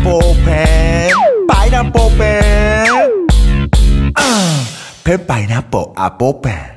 apple pen pineapple pen อ่า pen pineapple apple pen